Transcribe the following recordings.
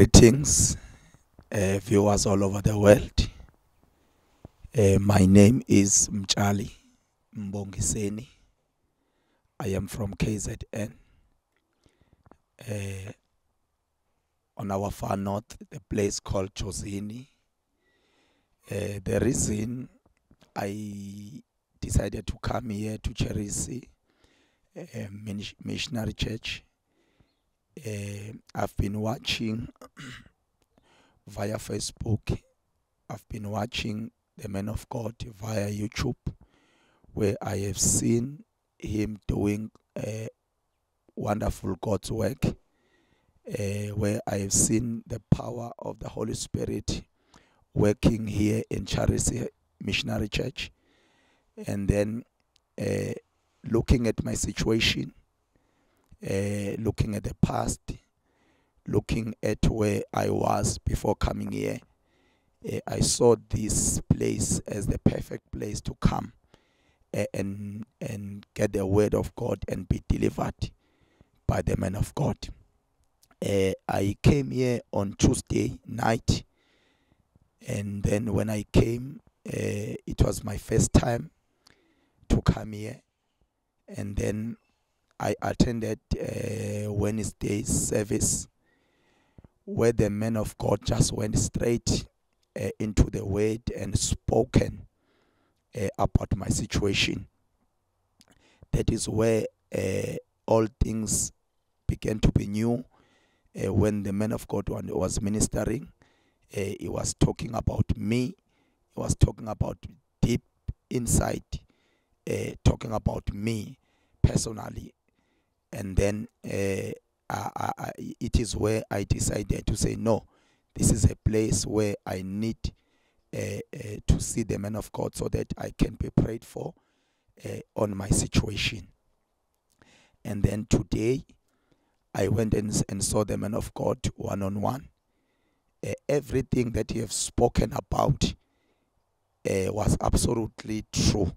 Greetings, uh, viewers all over the world. Uh, my name is Mchali Mbongiseni. I am from KZN. Uh, on our far north, the place called Jozini. Uh, the reason I decided to come here to Cherisi uh, Missionary Church, uh, I've been watching via Facebook. I've been watching the man of God via YouTube, where I have seen him doing uh, wonderful God's work, uh, where I have seen the power of the Holy Spirit working here in Charis Missionary Church, and then uh, looking at my situation, looking at the past, looking at where I was before coming here, uh, I saw this place as the perfect place to come uh, and and get the word of God and be delivered by the man of God. Uh, I came here on Tuesday night, and then when I came, uh, it was my first time to come here, and then I attended uh, Wednesday's service where the man of God just went straight uh, into the word and spoken uh, about my situation. That is where uh, all things began to be new. Uh, when the man of God was ministering, uh, he was talking about me. He was talking about deep insight, uh, talking about me personally. And then uh, I, I, it is where I decided to say, no, this is a place where I need uh, uh, to see the man of God so that I can be prayed for uh, on my situation. And then today, I went and, and saw the man of God one on one. Everything that he have spoken about uh, was absolutely true.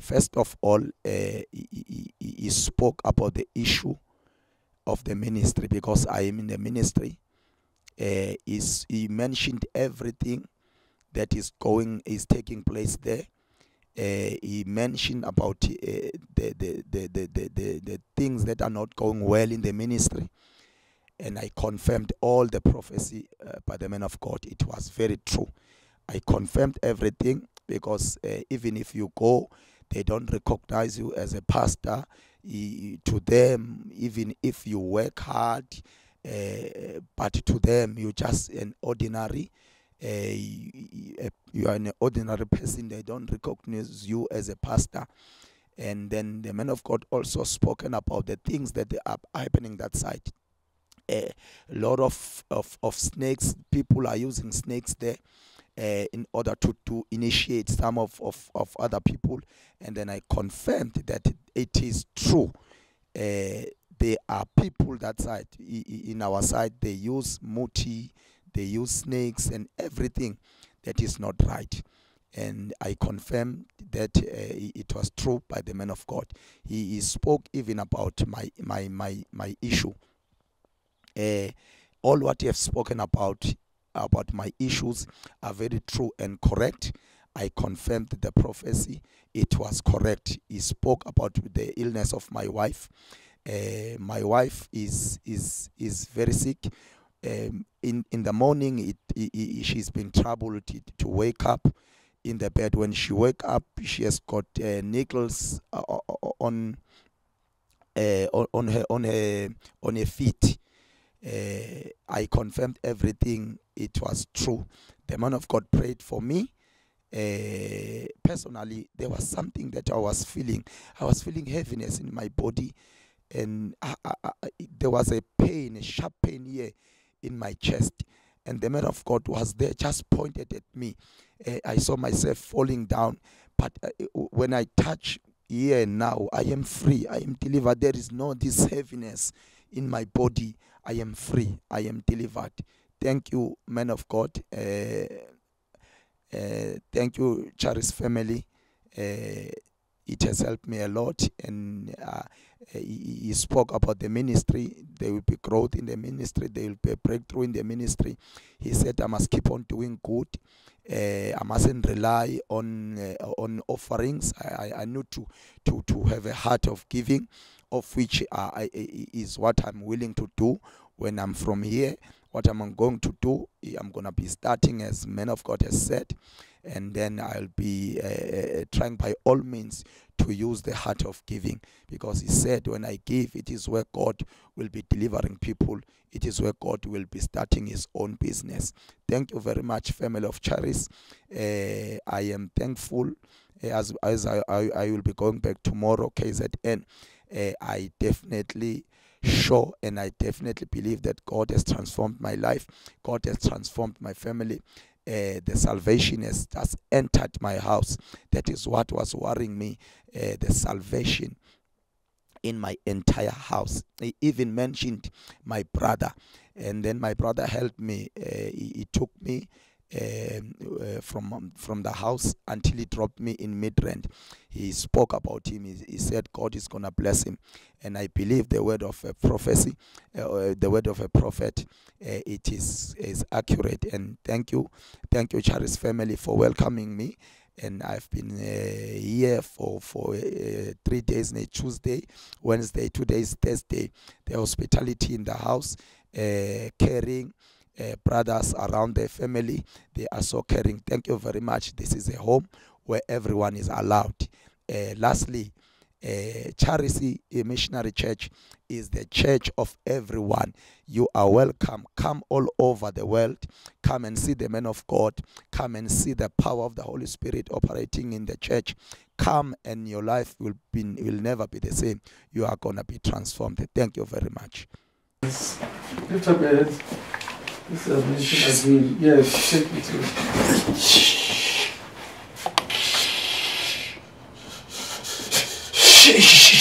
First of all, uh, he, he, he spoke about the issue of the ministry because I am in the ministry. Uh, is he mentioned everything that is going is taking place there. Uh, he mentioned about uh, the, the, the, the, the, the, the things that are not going well in the ministry. And I confirmed all the prophecy by the man of God. It was very true. I confirmed everything because even if you go, they don't recognize you as a pastor. To them, even if you work hard, uh, but to them, you're just an ordinary. Uh, you are an ordinary person. They don't recognize you as a pastor. And then the man of God also spoken about the things that are happening that side. A lot of, of, of snakes, people are using snakes there uh, in order to, to initiate some of, of, of other people. And then I confirmed that it is true. Uh, there are people that side, in our side, they use muti, they use snakes and everything that is not right. And I confirmed that uh, it was true by the man of God. He, he spoke even about my, my, my, my issue. Uh, all what he have spoken about about my issues are very true and correct. I confirmed the prophecy; it was correct. He spoke about the illness of my wife. Uh, my wife is is is very sick. Um, in in the morning, it, i i- she's been troubled to, to wake up in the bed. When she wake up, she has got uh, needles uh, on uh, on on her on her on her feet. Uh, I confirmed everything. It was true. The man of God prayed for me. Uh, personally, there was something that I was feeling. I was feeling heaviness in my body, and I, I, I, there was a pain, a sharp pain here in my chest. And the man of God was there, just pointed at me. Uh, I saw myself falling down, but uh, when I touch here now, I am free. I am delivered. There is no this heaviness in my body. I am free. I am delivered. Thank you, man of God. Uh, uh, thank you, Charis family. Uh, it has helped me a lot. And uh, he, he spoke about the ministry. There will be growth in the ministry. There will be a breakthrough in the ministry. He said, I must keep on doing good. Uh, I mustn't rely on uh, on offerings. I, I, I need to, to, to have a heart of giving, of which uh, is what I'm willing to do when I'm from here. What I'm going to do, I'm going to be starting as man of God has said and then I'll be uh, trying by all means to use the heart of giving. Because he said when I give it is where God will be delivering people. It is where God will be starting his own business. Thank you very much family of Charis. Uh, I am thankful uh, as as I, I, I will be going back tomorrow KZN uh, I definitely sure and I definitely believe that God has transformed my life God has transformed my family uh, the salvation has just entered my house. That is what was worrying me. Uh, the salvation in my entire house. He even mentioned my brother, and then my brother helped me. Uh, he, he, took me uh, from um, from the house until he dropped me in Midrand. He spoke about him. He, he said God is gonna bless him, and I believe the word of a prophecy, uh, the word of a prophet. Uh, it is is accurate. And thank you, thank you, Charis family, for welcoming me. And I've been uh, here for for uh, three days. Tuesday, Wednesday, two days, Thursday. The hospitality in the house, uh, caring uh, brothers around their family. They are so caring. Thank you very much. This is a home where everyone is allowed. Uh, lastly, uh, Charis Missionary Church is the church of everyone. You are welcome. Come all over the world. Come and see the men of God. Come and see the power of the Holy Spirit operating in the church. Come and your life will be will never be the same. You are gonna be transformed. Thank you very much. Lift up your heads. This is. Yes, take it to.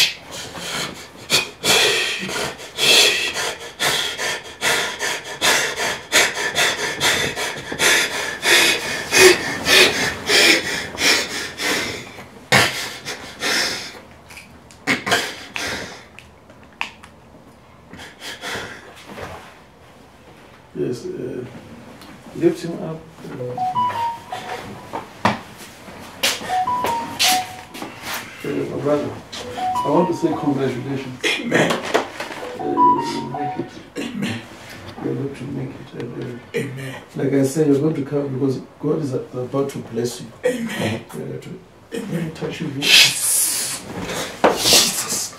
Yes, uh, lift him up. Uh, my brother, I want to say congratulations. Amen. Uh, make it. Amen. You're going to make it. And, uh, Amen. like I said, you're going to come because God is about to bless you. Amen. Uh, to, me touch you here. Jesus. Jesus.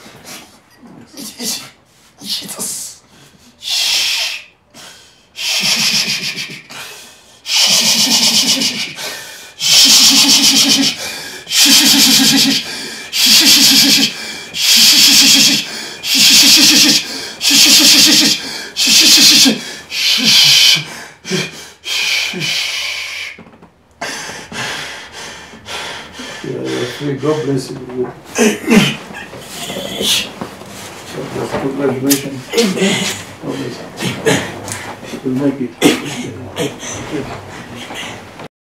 Yeah, you're free. God bless you. God bless. Congratulations. God bless. You'll make it.